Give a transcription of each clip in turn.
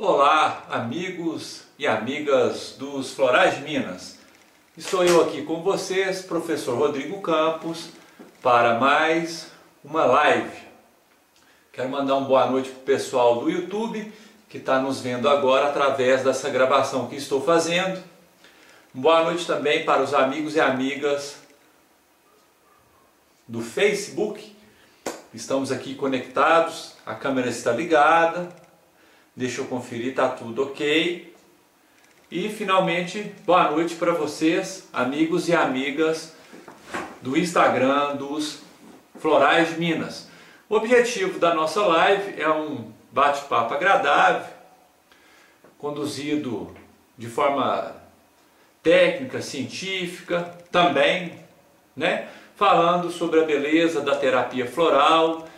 Olá, amigos e amigas dos Florais de Minas. Estou eu aqui com vocês, professor Rodrigo Campos, para mais uma live. Quero mandar uma boa noite para o pessoal do YouTube que está nos vendo agora através dessa gravação que estou fazendo. Boa noite também para os amigos e amigas do Facebook. Estamos aqui conectados, a câmera está ligada. Deixa eu conferir, está tudo ok. E finalmente, boa noite para vocês, amigos e amigas do Instagram dos Florais de Minas. O objetivo da nossa live é um bate-papo agradável, conduzido de forma técnica, científica, também, né? falando sobre a beleza da terapia floral,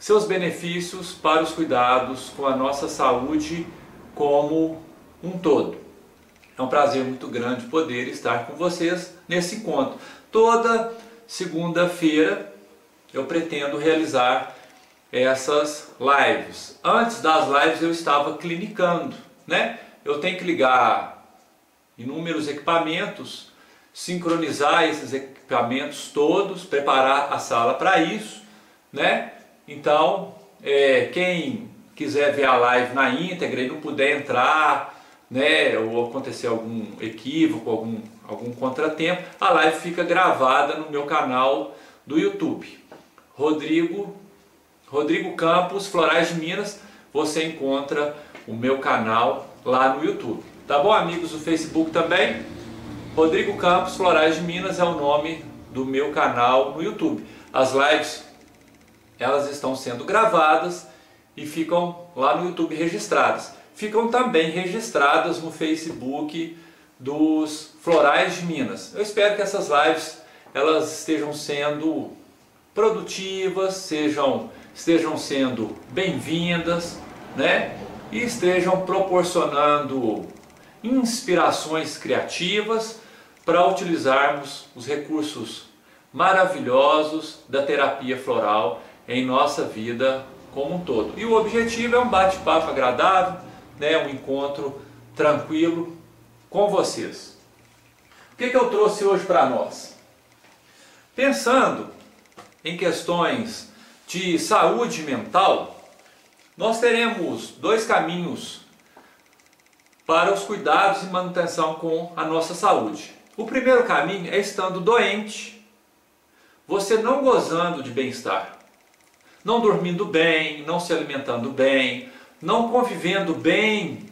seus benefícios para os cuidados com a nossa saúde como um todo. É um prazer muito grande poder estar com vocês nesse encontro. Toda segunda-feira eu pretendo realizar essas lives. Antes das lives eu estava clinicando, né? Eu tenho que ligar inúmeros equipamentos, sincronizar esses equipamentos todos, preparar a sala para isso, né? Então, é, quem quiser ver a live na íntegra e não puder entrar, né, ou acontecer algum equívoco, algum, algum contratempo, a live fica gravada no meu canal do YouTube. Rodrigo Rodrigo Campos, Florais de Minas, você encontra o meu canal lá no YouTube. Tá bom, amigos do Facebook também? Rodrigo Campos, Florais de Minas é o nome do meu canal no YouTube. As lives elas estão sendo gravadas e ficam lá no YouTube registradas. Ficam também registradas no Facebook dos Florais de Minas. Eu espero que essas lives elas estejam sendo produtivas, sejam estejam sendo bem-vindas, né? E estejam proporcionando inspirações criativas para utilizarmos os recursos maravilhosos da terapia floral em nossa vida como um todo. E o objetivo é um bate-papo agradável, né? um encontro tranquilo com vocês. O que, que eu trouxe hoje para nós? Pensando em questões de saúde mental, nós teremos dois caminhos para os cuidados e manutenção com a nossa saúde. O primeiro caminho é estando doente, você não gozando de bem-estar, não dormindo bem, não se alimentando bem, não convivendo bem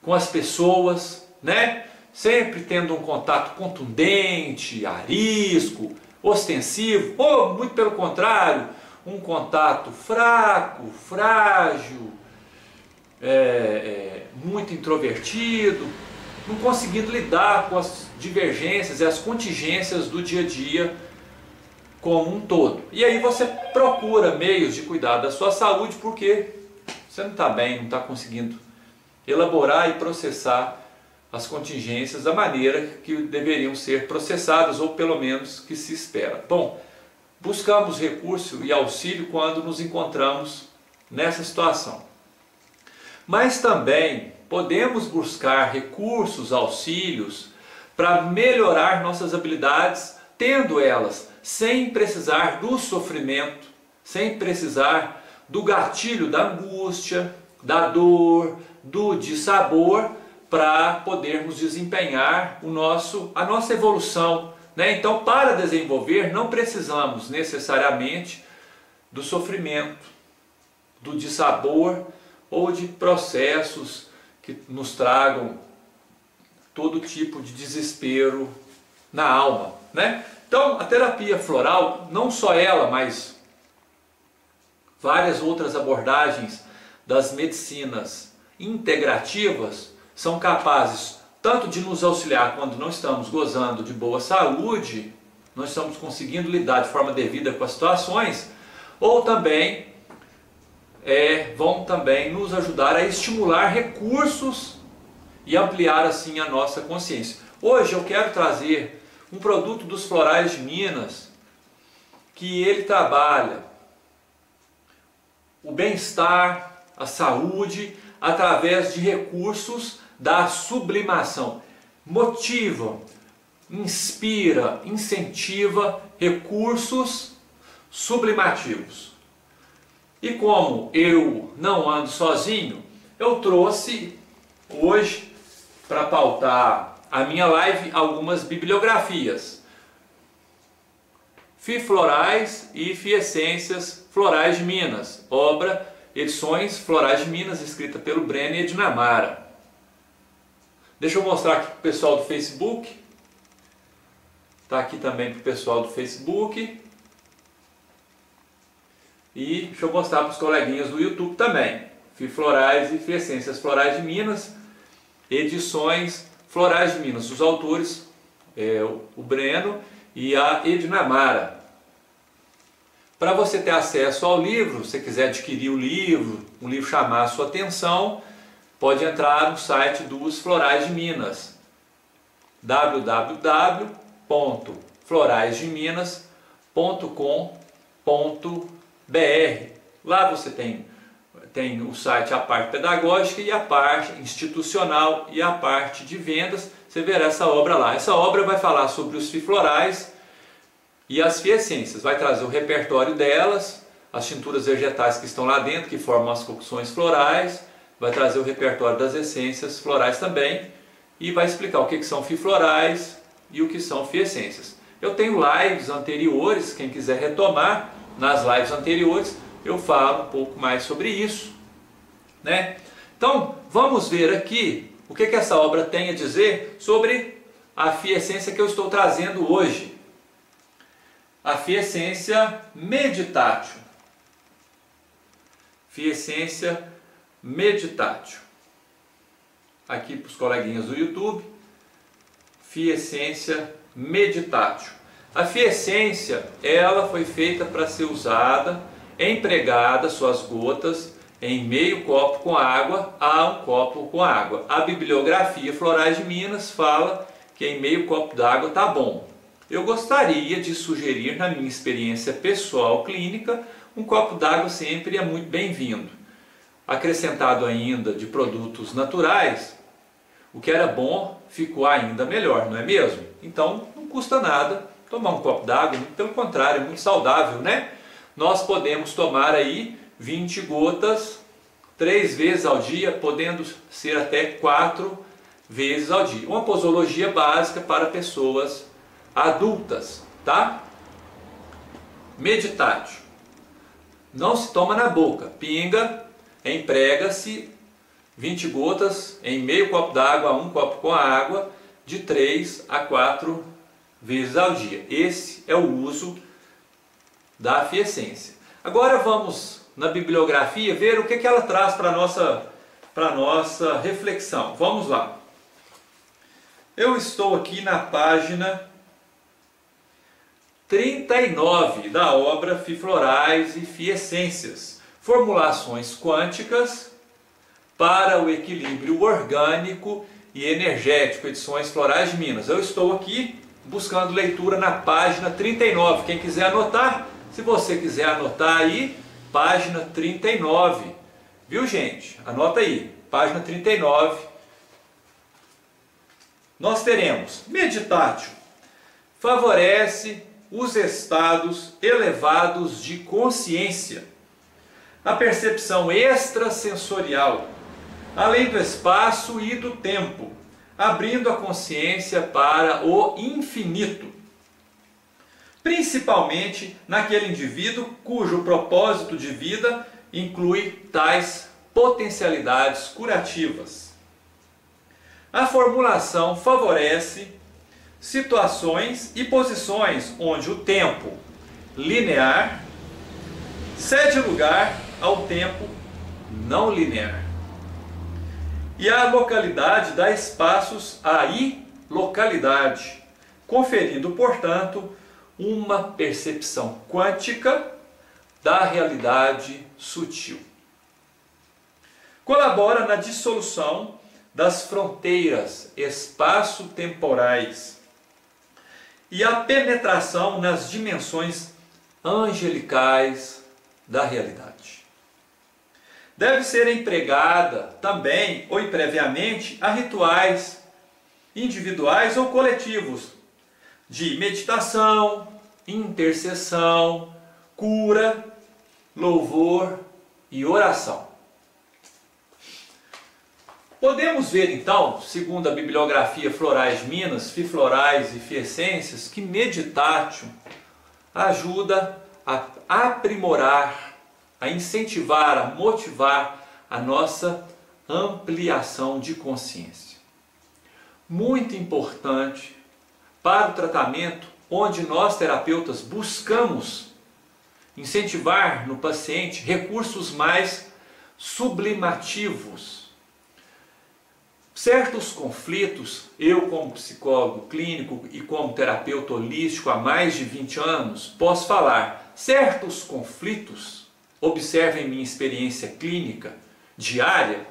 com as pessoas, né? Sempre tendo um contato contundente, arisco, ostensivo, ou muito pelo contrário, um contato fraco, frágil, é, é, muito introvertido, não conseguindo lidar com as divergências e as contingências do dia a dia como um todo. E aí você procura meios de cuidar da sua saúde porque você não está bem, não está conseguindo elaborar e processar as contingências da maneira que deveriam ser processadas ou pelo menos que se espera. Bom, buscamos recurso e auxílio quando nos encontramos nessa situação. Mas também podemos buscar recursos, auxílios para melhorar nossas habilidades, tendo elas sem precisar do sofrimento, sem precisar do gatilho da angústia, da dor, do dissabor, para podermos desempenhar o nosso, a nossa evolução né? Então, para desenvolver, não precisamos necessariamente do sofrimento, do dissabor ou de processos que nos tragam todo tipo de desespero na alma. Né? Então, a terapia floral, não só ela, mas várias outras abordagens das medicinas integrativas são capazes tanto de nos auxiliar quando não estamos gozando de boa saúde, não estamos conseguindo lidar de forma devida com as situações, ou também é, vão também nos ajudar a estimular recursos e ampliar assim a nossa consciência. Hoje eu quero trazer um produto dos florais de Minas que ele trabalha o bem-estar, a saúde, através de recursos da sublimação. Motiva, inspira, incentiva recursos sublimativos. E como eu não ando sozinho, eu trouxe hoje para pautar a minha live algumas bibliografias. Fi Florais e Fi Essências Florais de Minas, obra Edições Florais de Minas, escrita pelo Brenner Ednamara. Deixa eu mostrar aqui para o pessoal do Facebook. Está aqui também para o pessoal do Facebook. E deixa eu mostrar para os coleguinhas do YouTube também. Fi Florais e Fi Essências Florais de Minas, edições Florais de Minas. Os autores é o Breno e a Ednamara. Para você ter acesso ao livro, se quiser adquirir o livro, um livro chamar a sua atenção, pode entrar no site dos Florais de Minas, www.floraisdeminas.com.br. Lá você tem tem o site, a parte pedagógica e a parte institucional e a parte de vendas. Você verá essa obra lá. Essa obra vai falar sobre os florais e as fiessências. Vai trazer o repertório delas, as tinturas vegetais que estão lá dentro, que formam as cocções florais. Vai trazer o repertório das essências florais também. E vai explicar o que são fiflorais e o que são fiessências. Eu tenho lives anteriores, quem quiser retomar, nas lives anteriores, eu falo um pouco mais sobre isso. Né? Então, vamos ver aqui o que, que essa obra tem a dizer sobre a fiessência que eu estou trazendo hoje. A fiessência meditátil. Fiessência meditátil. Aqui para os coleguinhas do YouTube. Fiessência meditátil. A fiessência, ela foi feita para ser usada empregada suas gotas em meio copo com água a um copo com água. A bibliografia Florais de Minas fala que em meio copo d'água está bom. Eu gostaria de sugerir, na minha experiência pessoal clínica, um copo d'água sempre é muito bem-vindo. Acrescentado ainda de produtos naturais, o que era bom ficou ainda melhor, não é mesmo? Então não custa nada tomar um copo d'água, pelo contrário, é muito saudável, né? Nós podemos tomar aí 20 gotas três vezes ao dia, podendo ser até quatro vezes ao dia. Uma posologia básica para pessoas adultas, tá? Meditátil. Não se toma na boca, pinga, emprega-se 20 gotas em meio copo d'água, um copo com água, de 3 a 4 vezes ao dia. Esse é o uso da afiescência. Agora vamos na bibliografia ver o que, que ela traz para a nossa, nossa reflexão. Vamos lá. Eu estou aqui na página 39 da obra Fiflorais e Fiessências, formulações quânticas para o equilíbrio orgânico e energético, edições Florais de Minas. Eu estou aqui buscando leitura na página 39. Quem quiser anotar, se você quiser anotar aí, página 39. Viu, gente? Anota aí, página 39. Nós teremos meditátil. Favorece os estados elevados de consciência. A percepção extrasensorial, além do espaço e do tempo, abrindo a consciência para o infinito principalmente naquele indivíduo cujo propósito de vida inclui tais potencialidades curativas. A formulação favorece situações e posições onde o tempo linear cede lugar ao tempo não linear. E a localidade dá espaços à ilocalidade, conferindo, portanto, uma percepção quântica da realidade sutil. Colabora na dissolução das fronteiras espaço-temporais e a penetração nas dimensões angelicais da realidade. deve ser empregada também ou previamente a rituais individuais ou coletivos de meditação, intercessão, cura, louvor e oração. Podemos ver então, segundo a bibliografia Florais Minas, Fiflorais e Fiessências, que meditátil ajuda a aprimorar, a incentivar, a motivar a nossa ampliação de consciência. Muito importante para o tratamento onde nós terapeutas buscamos incentivar no paciente recursos mais sublimativos. Certos conflitos, eu como psicólogo clínico e como terapeuta holístico há mais de 20 anos, posso falar, certos conflitos, observem minha experiência clínica diária,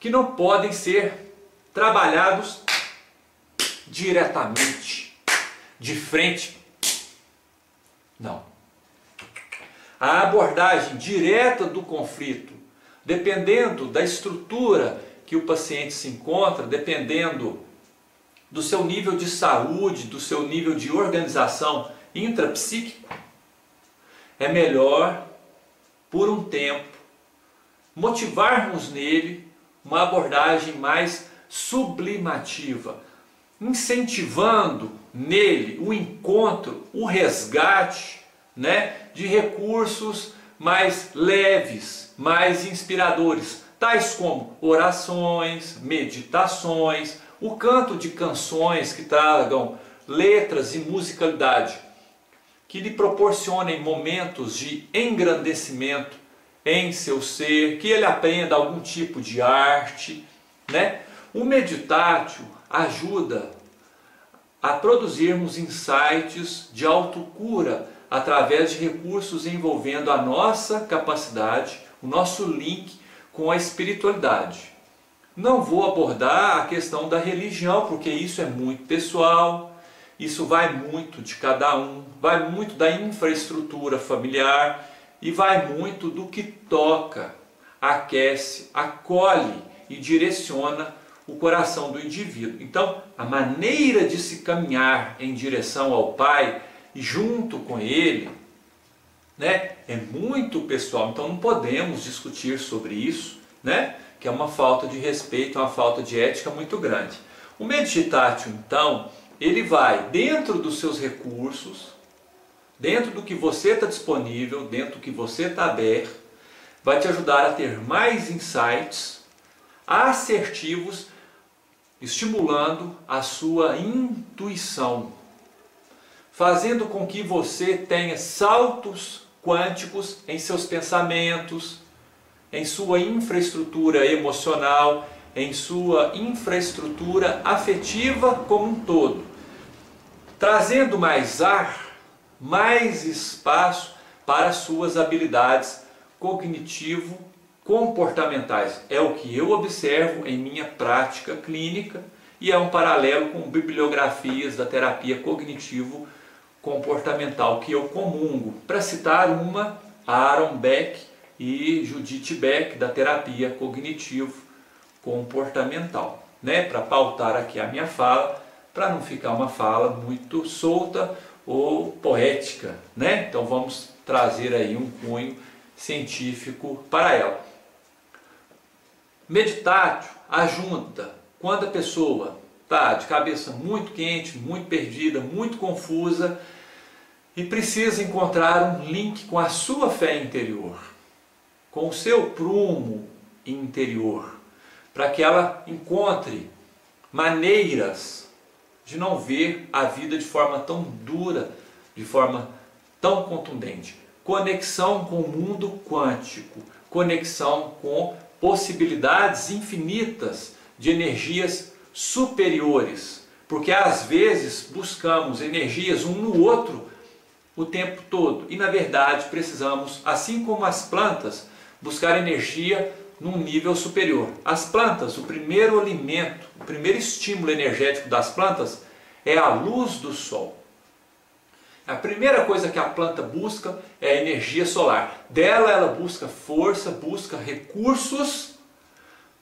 que não podem ser trabalhados diretamente, de frente. Não. A abordagem direta do conflito, dependendo da estrutura que o paciente se encontra, dependendo do seu nível de saúde, do seu nível de organização intrapsíquico, é melhor, por um tempo, motivarmos nele uma abordagem mais sublimativa, incentivando nele o encontro, o resgate né, de recursos mais leves, mais inspiradores, tais como orações, meditações, o canto de canções que tragam letras e musicalidade, que lhe proporcionem momentos de engrandecimento em seu ser, que ele aprenda algum tipo de arte, né? O meditátil ajuda a produzirmos insights de autocura através de recursos envolvendo a nossa capacidade, o nosso link com a espiritualidade. Não vou abordar a questão da religião, porque isso é muito pessoal, isso vai muito de cada um, vai muito da infraestrutura familiar e vai muito do que toca, aquece, acolhe e direciona o coração do indivíduo. Então, a maneira de se caminhar em direção ao Pai e junto com Ele, né, é muito pessoal. Então, não podemos discutir sobre isso, né, que é uma falta de respeito, uma falta de ética muito grande. O meditátil, então, ele vai dentro dos seus recursos, dentro do que você está disponível, dentro do que você está aberto, vai te ajudar a ter mais insights assertivos estimulando a sua intuição, fazendo com que você tenha saltos quânticos em seus pensamentos, em sua infraestrutura emocional, em sua infraestrutura afetiva como um todo, trazendo mais ar, mais espaço para suas habilidades cognitivo comportamentais. É o que eu observo em minha prática clínica e é um paralelo com bibliografias da terapia cognitivo comportamental que eu comungo. Para citar uma, Aaron Beck e Judith Beck da terapia cognitivo comportamental, né? Para pautar aqui a minha fala, para não ficar uma fala muito solta ou poética, né? Então vamos trazer aí um cunho científico para ela. Meditátil ajuda quando a pessoa está de cabeça muito quente, muito perdida, muito confusa e precisa encontrar um link com a sua fé interior, com o seu prumo interior, para que ela encontre maneiras de não ver a vida de forma tão dura, de forma tão contundente. Conexão com o mundo quântico, conexão com possibilidades infinitas de energias superiores, porque às vezes buscamos energias um no outro o tempo todo e na verdade precisamos, assim como as plantas, buscar energia num nível superior. As plantas, o primeiro alimento, o primeiro estímulo energético das plantas é a luz do sol. A primeira coisa que a planta busca é a energia solar. Dela ela busca força, busca recursos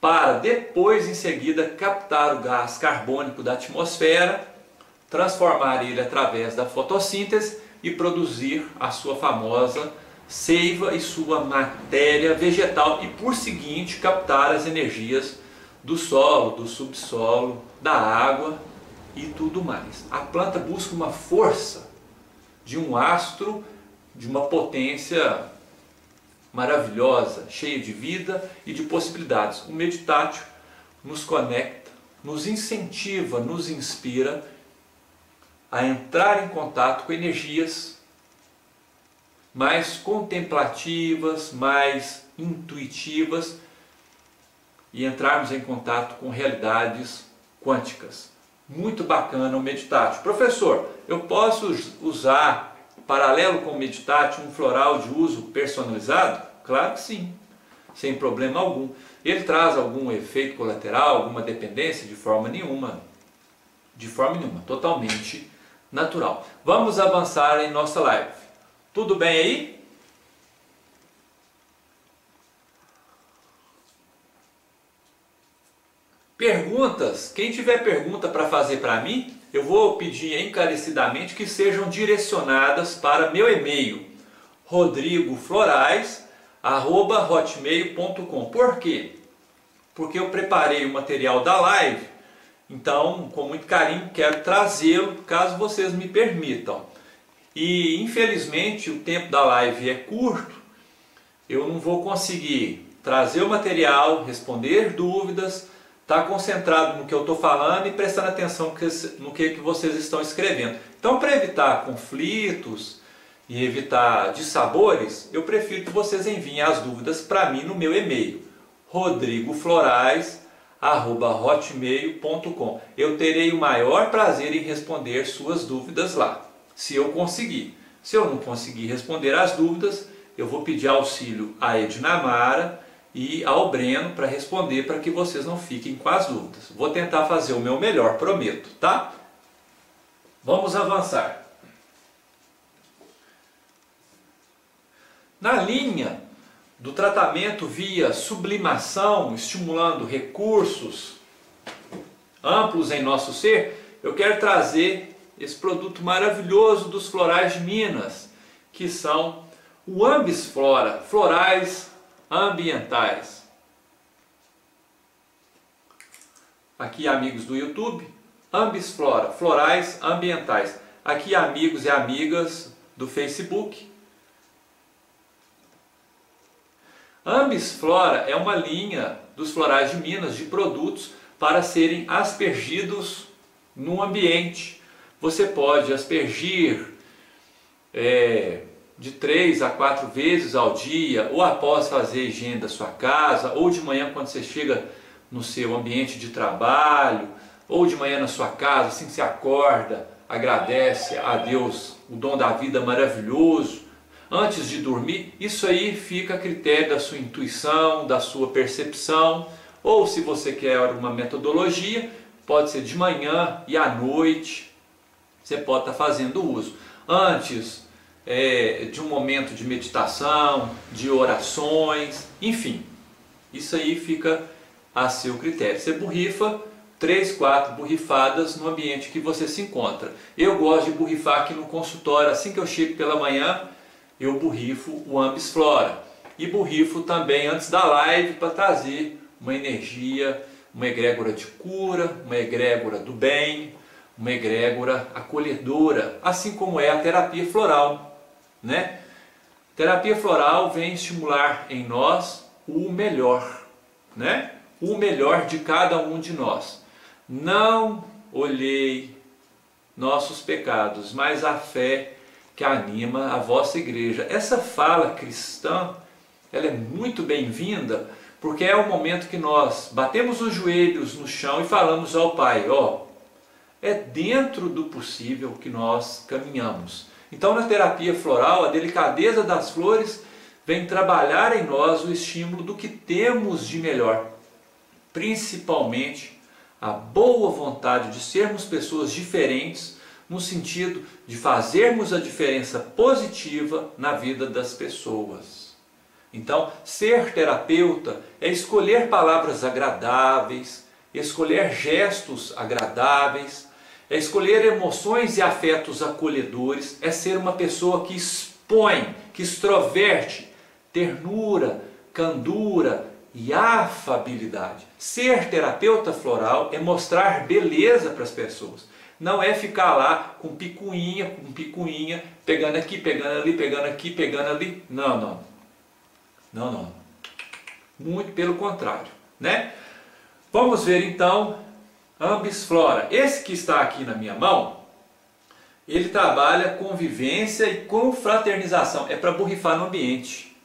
para depois, em seguida, captar o gás carbônico da atmosfera, transformar ele através da fotossíntese e produzir a sua famosa seiva e sua matéria vegetal e, por seguinte, captar as energias do solo, do subsolo, da água e tudo mais. A planta busca uma força de um astro de uma potência maravilhosa, cheia de vida e de possibilidades. O meditátil nos conecta, nos incentiva, nos inspira a entrar em contato com energias mais contemplativas, mais intuitivas e entrarmos em contato com realidades quânticas. Muito bacana o meditátil. Professor, eu posso usar, paralelo com o meditátil, um floral de uso personalizado? Claro que sim, sem problema algum. Ele traz algum efeito colateral, alguma dependência? De forma nenhuma. De forma nenhuma, totalmente natural. Vamos avançar em nossa live. Tudo bem aí? Perguntas. Quem tiver pergunta para fazer para mim, eu vou pedir encarecidamente que sejam direcionadas para meu e-mail rodrigoflorais@hotmail.com. Por quê? Porque eu preparei o material da live, então com muito carinho quero trazê-lo, caso vocês me permitam. E infelizmente o tempo da live é curto, eu não vou conseguir trazer o material, responder dúvidas estar tá concentrado no que eu estou falando e prestando atenção no que, que vocês estão escrevendo. Então, para evitar conflitos e evitar dissabores, eu prefiro que vocês enviem as dúvidas para mim no meu e-mail, rodrigoflorais.hotmail.com. Eu terei o maior prazer em responder suas dúvidas lá, se eu conseguir. Se eu não conseguir responder as dúvidas, eu vou pedir auxílio a Ednamara e ao Breno para responder para que vocês não fiquem com as dúvidas. Vou tentar fazer o meu melhor, prometo, tá? Vamos avançar. Na linha do tratamento via sublimação, estimulando recursos amplos em nosso ser, eu quero trazer esse produto maravilhoso dos florais de Minas, que são o Ambis Flora, florais ambientais. Aqui amigos do YouTube, Ambis Flora, florais ambientais. Aqui amigos e amigas do Facebook. Ambis Flora é uma linha dos florais de Minas de produtos para serem aspergidos no ambiente. Você pode aspergir é, de três a quatro vezes ao dia, ou após fazer a higiene da sua casa, ou de manhã quando você chega no seu ambiente de trabalho, ou de manhã na sua casa, assim que você acorda, agradece a Deus o dom da vida maravilhoso, antes de dormir, isso aí fica a critério da sua intuição, da sua percepção, ou se você quer uma metodologia, pode ser de manhã e à noite, você pode estar fazendo uso. Antes é, de um momento de meditação, de orações, enfim. Isso aí fica a seu critério. Você borrifa três, quatro borrifadas no ambiente que você se encontra. Eu gosto de borrifar aqui no consultório, assim que eu chego pela manhã, eu borrifo o Ambis Flora. E borrifo também antes da live para trazer uma energia, uma egrégora de cura, uma egrégora do bem, uma egrégora acolhedora, assim como é a terapia floral né? Terapia floral vem estimular em nós o melhor, né? O melhor de cada um de nós. Não olhei nossos pecados, mas a fé que anima a vossa igreja. Essa fala cristã, ela é muito bem-vinda, porque é o momento que nós batemos os joelhos no chão e falamos ao Pai, ó, é dentro do possível que nós caminhamos. Então, na terapia floral, a delicadeza das flores vem trabalhar em nós o estímulo do que temos de melhor, principalmente a boa vontade de sermos pessoas diferentes no sentido de fazermos a diferença positiva na vida das pessoas. Então, ser terapeuta é escolher palavras agradáveis, escolher gestos agradáveis, é escolher emoções e afetos acolhedores, é ser uma pessoa que expõe, que extroverte ternura, candura e afabilidade. Ser terapeuta floral é mostrar beleza para as pessoas. Não é ficar lá com picuinha, com picuinha, pegando aqui, pegando ali, pegando aqui, pegando ali. Não, não. Não, não. Muito pelo contrário, né? Vamos ver então Ambis Flora. Esse que está aqui na minha mão, ele trabalha convivência e confraternização. É para borrifar no ambiente.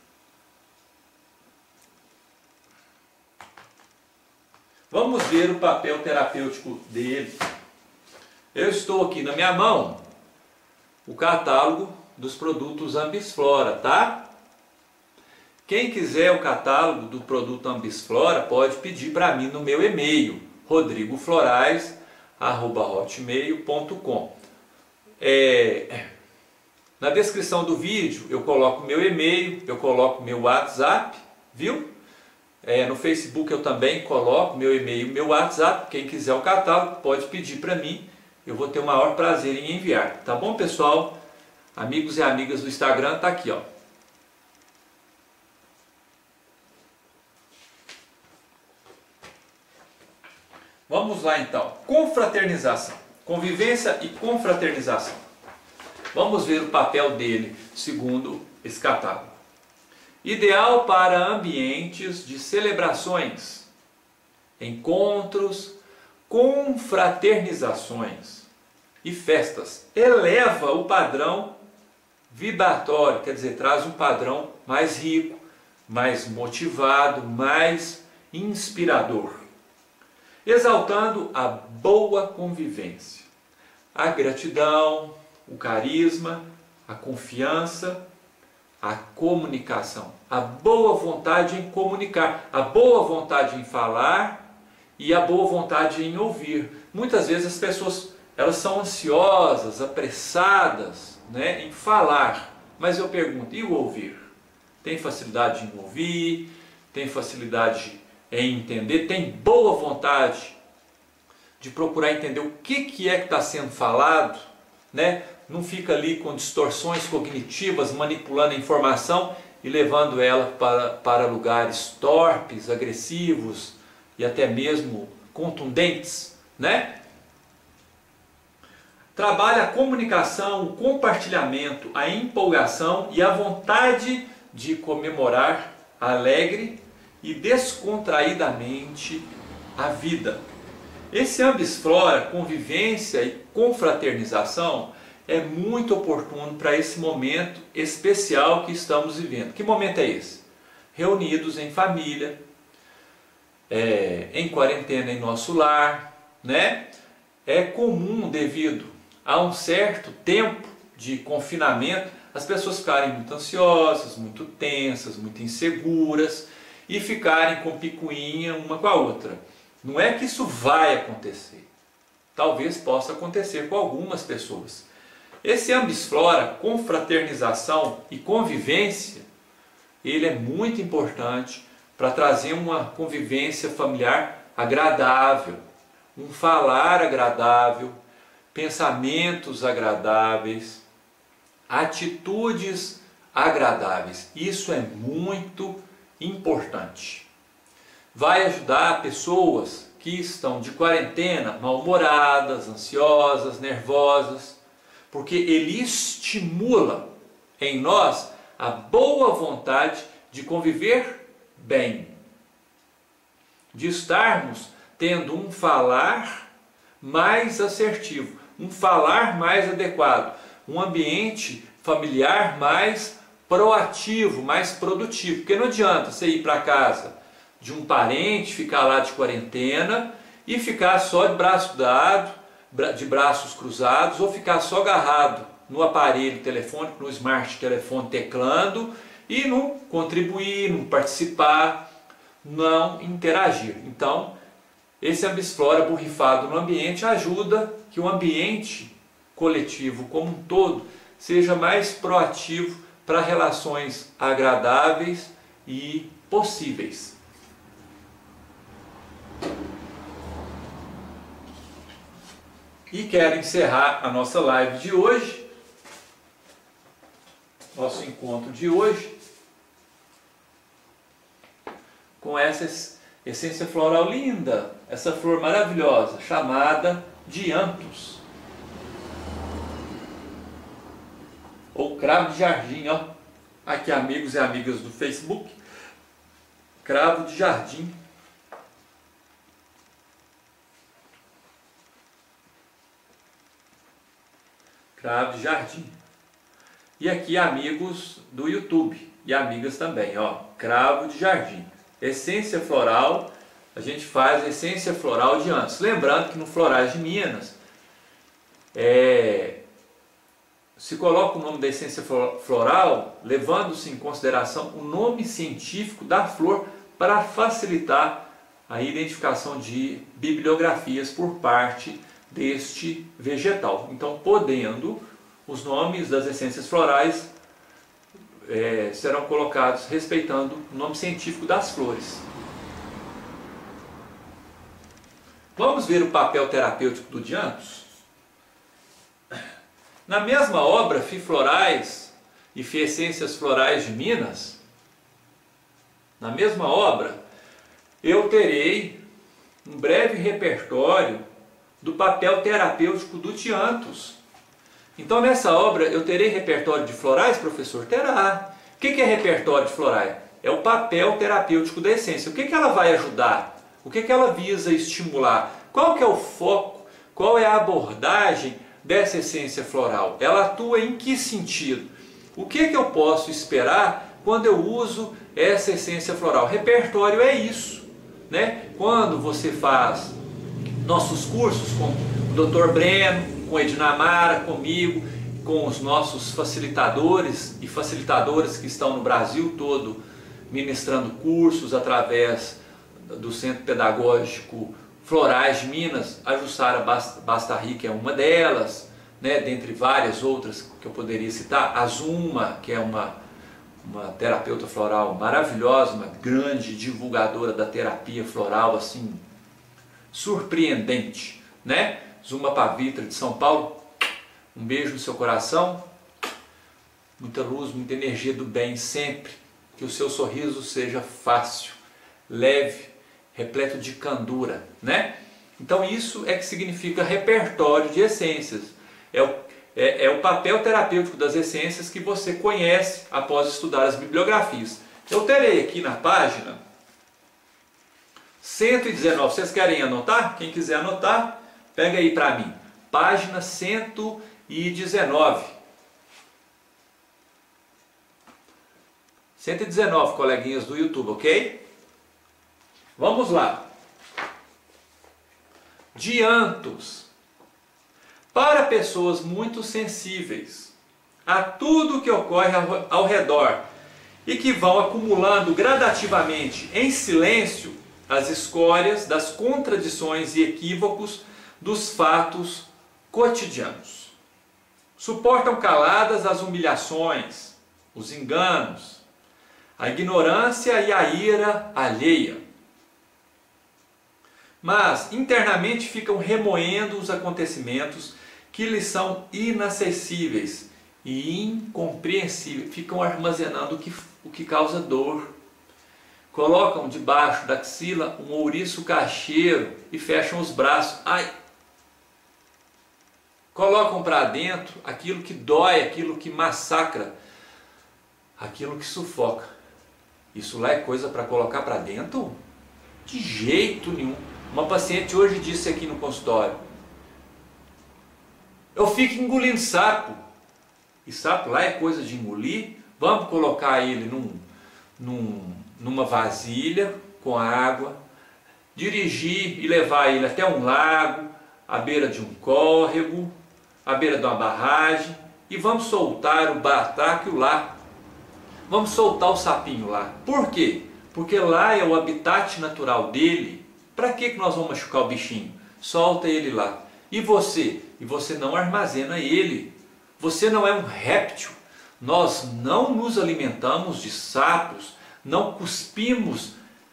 Vamos ver o papel terapêutico dele. Eu estou aqui na minha mão o catálogo dos produtos Ambisflora, tá? Quem quiser o catálogo do produto Ambisflora pode pedir para mim no meu e-mail rodrigoflorais@hotmail.com. É, na descrição do vídeo eu coloco meu e-mail, eu coloco meu WhatsApp, viu? É, no Facebook eu também coloco meu e-mail, meu WhatsApp. Quem quiser o catálogo pode pedir para mim eu vou ter o maior prazer em enviar. Tá bom, pessoal? Amigos e amigas do Instagram, tá aqui, ó. Vamos lá então. Confraternização. Convivência e confraternização. Vamos ver o papel dele segundo esse catálogo. Ideal para ambientes de celebrações, encontros, confraternizações e festas. Eleva o padrão vibratório, quer dizer, traz um padrão mais rico, mais motivado, mais inspirador, exaltando a boa convivência, a gratidão, o carisma, a confiança, a comunicação, a boa vontade em comunicar, a boa vontade em falar e a boa vontade em ouvir. Muitas vezes as pessoas elas são ansiosas, apressadas né, em falar, mas eu pergunto, e o ouvir? Tem facilidade em ouvir? Tem facilidade em entender? Tem boa vontade de procurar entender o que, que é que está sendo falado? Né? Não fica ali com distorções cognitivas, manipulando a informação e levando ela para, para lugares torpes, agressivos, e até mesmo contundentes, né? Trabalha a comunicação, o compartilhamento, a empolgação e a vontade de comemorar alegre e descontraídamente a vida. Esse ambisflora, convivência e confraternização, é muito oportuno para esse momento especial que estamos vivendo. Que momento é esse? Reunidos em família, é, em quarentena em nosso lar, né? É comum devido a um certo tempo de confinamento as pessoas ficarem muito ansiosas, muito tensas, muito inseguras e ficarem com picuinha uma com a outra. Não é que isso vai acontecer. Talvez possa acontecer com algumas pessoas. Esse ambisflora, confraternização e convivência, ele é muito importante para trazer uma convivência familiar agradável, um falar agradável, pensamentos agradáveis, atitudes agradáveis. Isso é muito importante. Vai ajudar pessoas que estão de quarentena mal-humoradas, ansiosas, nervosas, porque ele estimula em nós a boa vontade de conviver bem, de estarmos tendo um falar mais assertivo, um falar mais adequado, um ambiente familiar mais proativo, mais produtivo. Porque não adianta você ir para casa de um parente, ficar lá de quarentena e ficar só de braço dado, de braços cruzados, ou ficar só agarrado no aparelho telefônico, no smart telefone teclando e não contribuir, não participar, não interagir. Então, esse ambisflora borrifado no ambiente ajuda que o ambiente coletivo como um todo seja mais proativo para relações agradáveis e possíveis. E quero encerrar a nossa live de hoje, nosso encontro de hoje, com essa essência floral linda, essa flor maravilhosa, chamada dianthus. Ou cravo de jardim, ó. Aqui amigos e amigas do Facebook. Cravo de jardim. Cravo de jardim. E aqui amigos do YouTube e amigas também, ó. Cravo de jardim. Essência floral, a gente faz essência floral de antes. Lembrando que no Florais de Minas, é, se coloca o nome da essência floral, levando-se em consideração o nome científico da flor para facilitar a identificação de bibliografias por parte deste vegetal. Então, podendo, os nomes das essências florais é, serão colocados respeitando o nome científico das flores. Vamos ver o papel terapêutico do dianthus? Na mesma obra, Fiflorais e Essências Florais de Minas, na mesma obra, eu terei um breve repertório do papel terapêutico do dianthus então nessa obra eu terei repertório de florais, professor? Terá. O que é repertório de florais? É o papel terapêutico da essência. O que, que ela vai ajudar? O que, que ela visa estimular? Qual que é o foco? Qual é a abordagem dessa essência floral? Ela atua em que sentido? O que, que eu posso esperar quando eu uso essa essência floral? Repertório é isso. Né? Quando você faz nossos cursos com o Dr. Breno, com Ednamara, comigo, com os nossos facilitadores e facilitadoras que estão no Brasil todo ministrando cursos através do Centro Pedagógico Florais de Minas. A Jussara Bastarri, que é uma delas, né, dentre várias outras que eu poderia citar. A Zuma, que é uma, uma terapeuta floral maravilhosa, uma grande divulgadora da terapia floral, assim, surpreendente, né? Zuma Pavitra de São Paulo. Um beijo no seu coração. Muita luz, muita energia do bem sempre. Que o seu sorriso seja fácil, leve, repleto de candura, né? Então isso é que significa repertório de essências. É o, é, é o papel terapêutico das essências que você conhece após estudar as bibliografias. Eu terei aqui na página 119. Vocês querem anotar? Quem quiser anotar, Pega aí para mim, página 119. 119, coleguinhas do YouTube, ok? Vamos lá. Diantos. Para pessoas muito sensíveis a tudo que ocorre ao redor e que vão acumulando gradativamente em silêncio as escórias das contradições e equívocos dos fatos cotidianos. Suportam caladas as humilhações, os enganos, a ignorância e a ira alheia. Mas internamente ficam remoendo os acontecimentos que lhes são inacessíveis e incompreensíveis, ficam armazenando o que, o que causa dor. Colocam debaixo da axila um ouriço cacheiro e fecham os braços. Ai, colocam para dentro aquilo que dói, aquilo que massacra, aquilo que sufoca. Isso lá é coisa para colocar para dentro? De jeito nenhum. Uma paciente hoje disse aqui no consultório: Eu fico engolindo sapo. E sapo lá é coisa de engolir. Vamos colocar ele num, num, numa vasilha com água, dirigir e levar ele até um lago, à beira de um córrego, à beira de uma barragem e vamos soltar o batraquio lá. Vamos soltar o sapinho lá. Por quê? Porque lá é o habitat natural dele. Para que nós vamos machucar o bichinho? Solta ele lá. E você? E você não armazena ele. Você não é um réptil. Nós não nos alimentamos de sapos, não cuspimos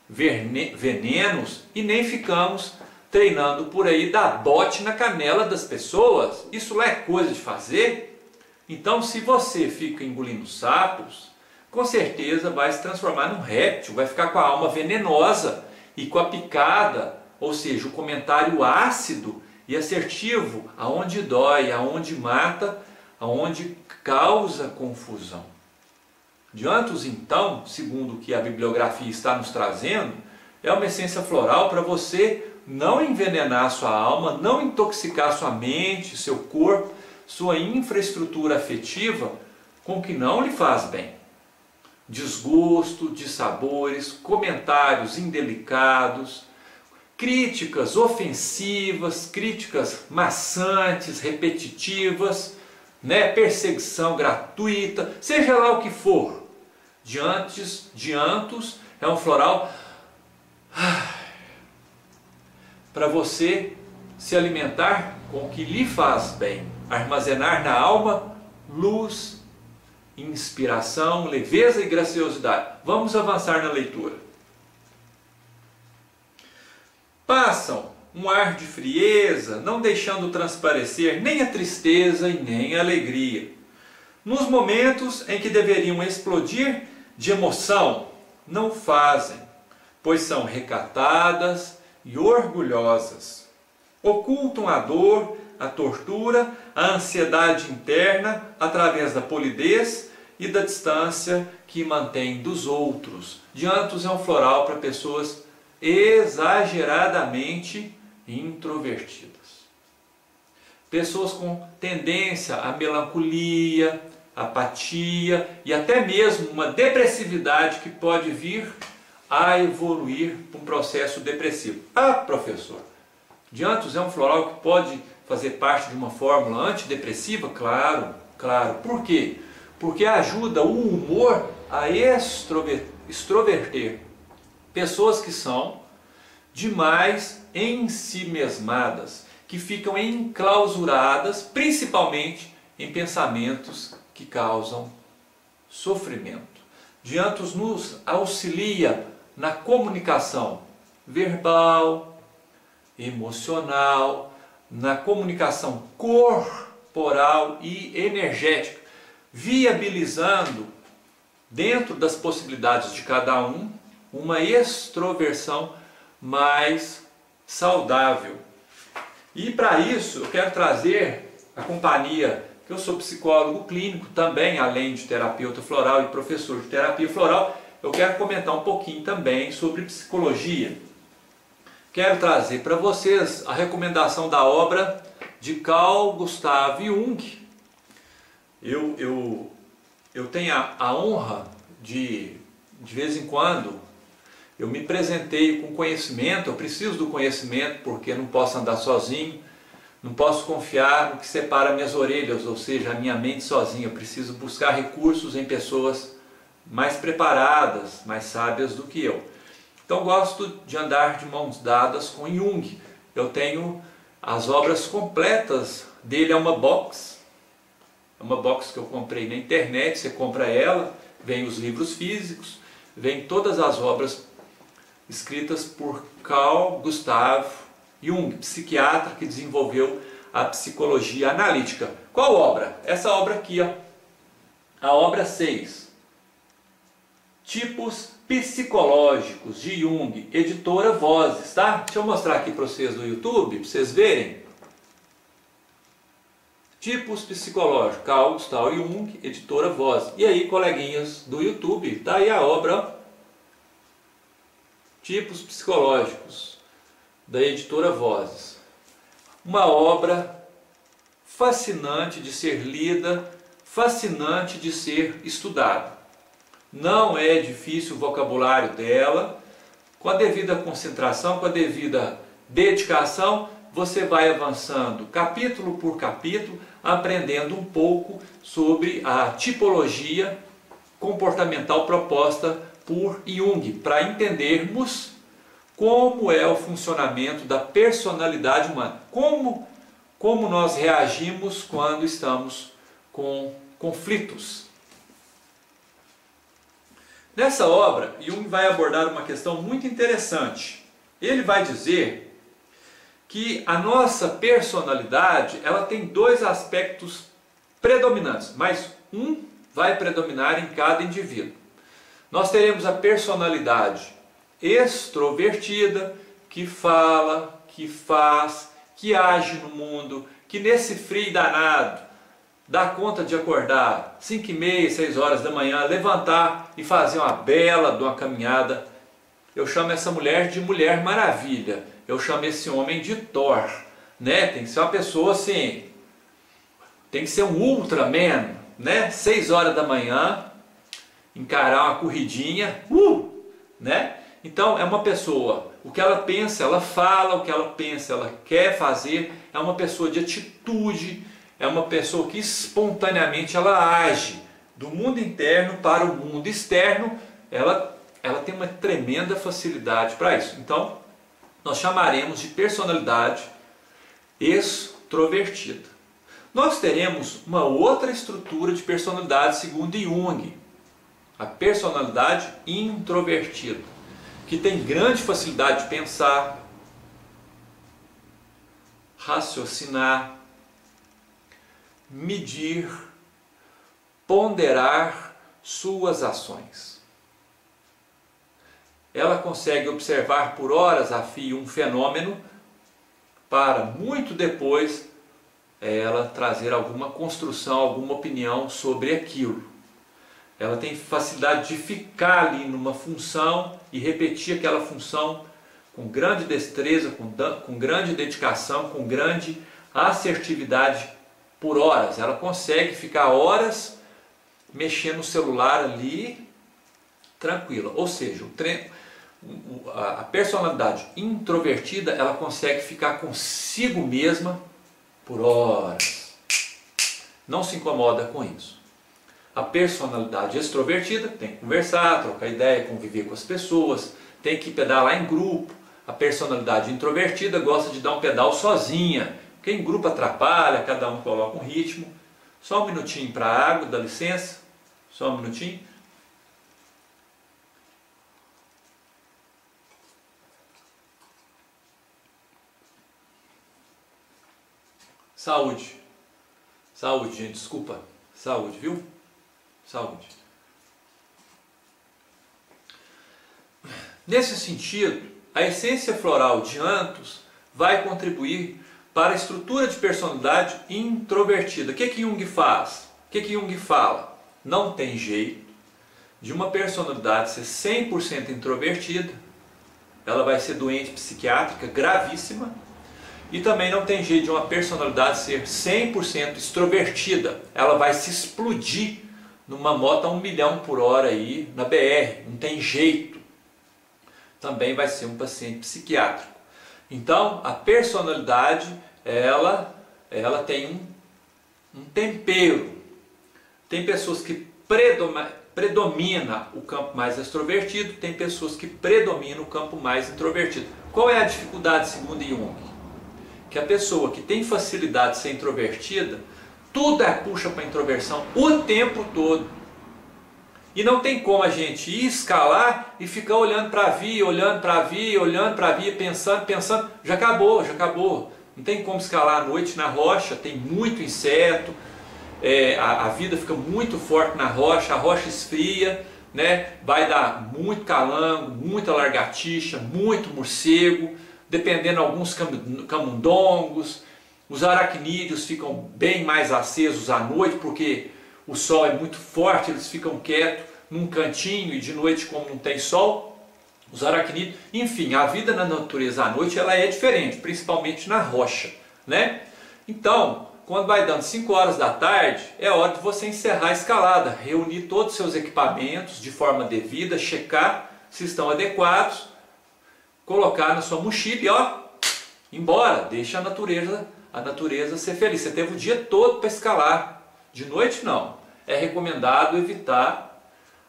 venenos e nem ficamos treinando por aí dar bote na canela das pessoas. Isso lá é coisa de fazer. Então, se você fica engolindo sapos, com certeza vai se transformar num réptil, vai ficar com a alma venenosa e com a picada, ou seja, o comentário ácido e assertivo, aonde dói, aonde mata, aonde causa confusão. Diantos, então, segundo o que a bibliografia está nos trazendo, é uma essência floral para você não envenenar sua alma, não intoxicar sua mente, seu corpo, sua infraestrutura afetiva com o que não lhe faz bem. Desgosto, dissabores, comentários indelicados, críticas ofensivas, críticas maçantes, repetitivas, né, perseguição gratuita, seja lá o que for. Diantes, diantos é um floral para você se alimentar com o que lhe faz bem, armazenar na alma luz, inspiração, leveza e graciosidade. Vamos avançar na leitura. Passam um ar de frieza, não deixando transparecer nem a tristeza e nem a alegria. Nos momentos em que deveriam explodir de emoção, não fazem, pois são recatadas e orgulhosas. Ocultam a dor, a tortura, a ansiedade interna através da polidez e da distância que mantém dos outros. Diantos é um floral para pessoas exageradamente introvertidas. Pessoas com tendência à melancolia, apatia e até mesmo uma depressividade que pode vir a evoluir para um processo depressivo. Ah, professor, Diantos é um floral que pode fazer parte de uma fórmula antidepressiva? Claro, claro. Por quê? Porque ajuda o humor a extroverter pessoas que são demais em si mesmadas, que ficam enclausuradas principalmente em pensamentos que causam sofrimento. Diantos nos auxilia na comunicação verbal, emocional, na comunicação corporal e energética, viabilizando, dentro das possibilidades de cada um, uma extroversão mais saudável. E para isso eu quero trazer a companhia, que eu sou psicólogo clínico também, além de terapeuta floral e professor de terapia floral, eu quero comentar um pouquinho também sobre psicologia. Quero trazer para vocês a recomendação da obra de Carl Gustav Jung. Eu, eu, eu tenho a, a honra de, de vez em quando, eu me presentei com conhecimento, eu preciso do conhecimento porque não posso andar sozinho, não posso confiar no que separa minhas orelhas, ou seja, a minha mente sozinha. Eu preciso buscar recursos em pessoas mais preparadas, mais sábias do que eu. Então gosto de andar de mãos dadas com Jung. Eu tenho as obras completas dele, é uma box, é uma box que eu comprei na internet, você compra ela, vem os livros físicos, vem todas as obras escritas por Carl Gustav Jung, psiquiatra que desenvolveu a psicologia analítica. Qual obra? Essa obra aqui, ó. A obra 6. Tipos psicológicos de Jung, editora Vozes, tá? Deixa eu mostrar aqui para vocês no YouTube, para vocês verem. Tipos psicológicos, Carl Gustav Jung, editora Vozes. E aí, coleguinhas do YouTube, tá aí a obra Tipos Psicológicos, da editora Vozes. Uma obra fascinante de ser lida, fascinante de ser estudada. Não é difícil o vocabulário dela, com a devida concentração, com a devida dedicação, você vai avançando capítulo por capítulo, aprendendo um pouco sobre a tipologia comportamental proposta por Jung, para entendermos como é o funcionamento da personalidade humana, como como nós reagimos quando estamos com conflitos. Nessa obra, Jung vai abordar uma questão muito interessante. Ele vai dizer que a nossa personalidade ela tem dois aspectos predominantes, mas um vai predominar em cada indivíduo. Nós teremos a personalidade extrovertida, que fala, que faz, que age no mundo, que nesse frio danado dá conta de acordar 5 e meia, 6 horas da manhã, levantar e fazer uma bela de uma caminhada. Eu chamo essa mulher de Mulher Maravilha. Eu chamo esse homem de Thor. Né? Tem que ser uma pessoa assim. Tem que ser um Ultraman, né? 6 horas da manhã, encarar uma corridinha, uh, né? Então é uma pessoa, o que ela pensa, ela fala, o que ela pensa, ela quer fazer, é uma pessoa de atitude, é uma pessoa que espontaneamente ela age do mundo interno para o mundo externo, ela, ela tem uma tremenda facilidade para isso. Então, nós chamaremos de personalidade extrovertida. Nós teremos uma outra estrutura de personalidade segundo Jung, a personalidade introvertida que tem grande facilidade de pensar, raciocinar, medir, ponderar suas ações. Ela consegue observar por horas a fio um fenômeno para muito depois ela trazer alguma construção, alguma opinião sobre aquilo ela tem facilidade de ficar ali numa função e repetir aquela função com grande destreza, com, com grande dedicação, com grande assertividade por horas. Ela consegue ficar horas mexendo no celular ali tranquila. Ou seja, a personalidade introvertida ela consegue ficar consigo mesma por horas. Não se incomoda com isso. A personalidade extrovertida tem que conversar, trocar ideia, conviver com as pessoas, tem que pedalar em grupo. A personalidade introvertida gosta de dar um pedal sozinha, porque em grupo atrapalha, cada um coloca um ritmo. Só um minutinho para a água, dá licença. Só um minutinho. Saúde. Saúde, gente, desculpa. Saúde, viu? Saúde. Nesse sentido, a essência floral de Antos vai contribuir para a estrutura de personalidade introvertida. O que, que Jung faz? O que, que Jung fala? Não tem jeito de uma personalidade ser 100% introvertida, ela vai ser doente psiquiátrica gravíssima, e também não tem jeito de uma personalidade ser 100% extrovertida, ela vai se explodir numa moto a um milhão por hora aí na BR, não tem jeito. Também vai ser um paciente psiquiátrico. Então, a personalidade, ela, ela tem um, um tempero. Tem pessoas que predomina, predomina o campo mais extrovertido, tem pessoas que predominam o campo mais introvertido. Qual é a dificuldade segundo Jung? Que a pessoa que tem facilidade de ser introvertida, tudo é puxa para introversão o tempo todo. E não tem como a gente ir escalar e ficar olhando para a via, olhando para a via, olhando para a via, pensando, pensando. Já acabou, já acabou. Não tem como escalar à noite na rocha, tem muito inseto, é, a, a, vida fica muito forte na rocha, a rocha esfria, né? vai dar muito calango, muita largatixa, muito morcego, dependendo alguns camundongos, os aracnídeos ficam bem mais acesos à noite porque o sol é muito forte, eles ficam quietos num cantinho e de noite como não tem sol, os aracnídeos, enfim, a vida na natureza à noite ela é diferente, principalmente na rocha, né? Então, quando vai dando 5 horas da tarde, é hora de você encerrar a escalada, reunir todos os seus equipamentos de forma devida, checar se estão adequados, colocar na sua mochila e ó, embora, deixa a natureza a natureza ser feliz. Você teve o dia todo para escalar, de noite não. É recomendado evitar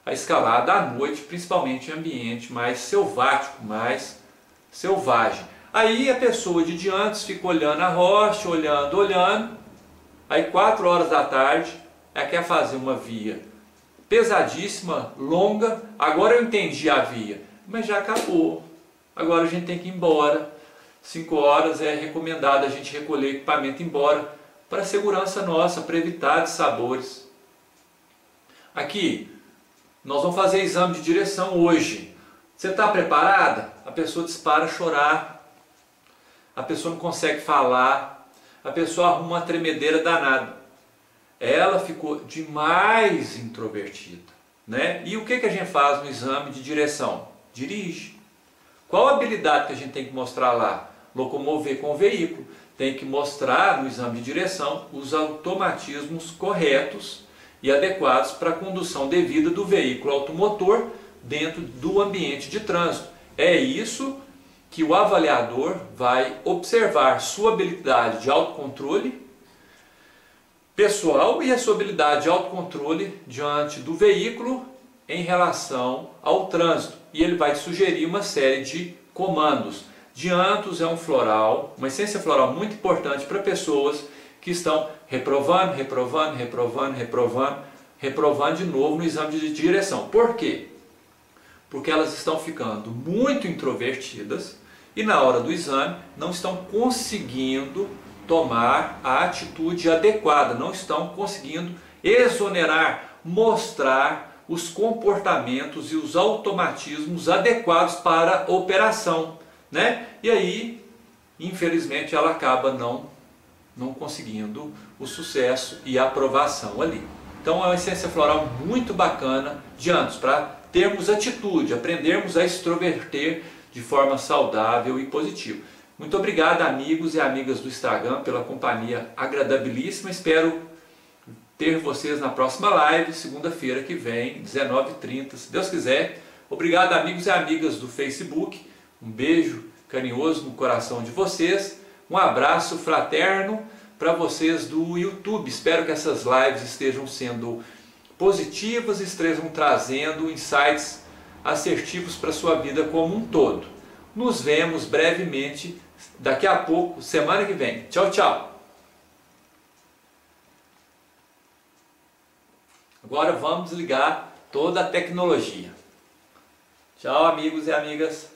a escalada à noite, principalmente em ambiente mais selvático, mais selvagem. Aí a pessoa de diante fica olhando a rocha, olhando, olhando. Aí quatro horas da tarde, ela quer fazer uma via pesadíssima, longa. Agora eu entendi a via, mas já acabou. Agora a gente tem que ir embora. Cinco horas é recomendado a gente recolher equipamento embora para segurança nossa, para evitar de sabores. Aqui, nós vamos fazer exame de direção hoje. Você está preparada? A pessoa dispara a chorar. A pessoa não consegue falar. A pessoa arruma uma tremedeira danada. Ela ficou demais introvertida. Né? E o que, que a gente faz no exame de direção? Dirige. Qual a habilidade que a gente tem que mostrar lá? Locomover com o veículo. Tem que mostrar no exame de direção os automatismos corretos e adequados para a condução devida do veículo automotor dentro do ambiente de trânsito. É isso que o avaliador vai observar sua habilidade de autocontrole pessoal e a sua habilidade de autocontrole diante do veículo em relação ao trânsito. E ele vai sugerir uma série de comandos. Diantos é um floral, uma essência floral muito importante para pessoas que estão reprovando, reprovando, reprovando, reprovando, reprovando de novo no exame de direção. Por quê? Porque elas estão ficando muito introvertidas e na hora do exame não estão conseguindo tomar a atitude adequada, não estão conseguindo exonerar, mostrar os comportamentos e os automatismos adequados para a operação, né? E aí, infelizmente, ela acaba não não conseguindo o sucesso e a aprovação ali. Então é uma essência floral muito bacana de anos para termos atitude, aprendermos a extroverter de forma saudável e positiva. Muito obrigado, amigos e amigas do Instagram, pela companhia agradabilíssima. Espero ter vocês na próxima live, segunda-feira que vem, 19h30, se Deus quiser. Obrigado, amigos e amigas do Facebook. Um beijo carinhoso no coração de vocês. Um abraço fraterno para vocês do YouTube. Espero que essas lives estejam sendo positivas, estejam trazendo insights assertivos para sua vida como um todo. Nos vemos brevemente daqui a pouco, semana que vem. Tchau, tchau. Agora vamos ligar toda a tecnologia. Tchau, amigos e amigas.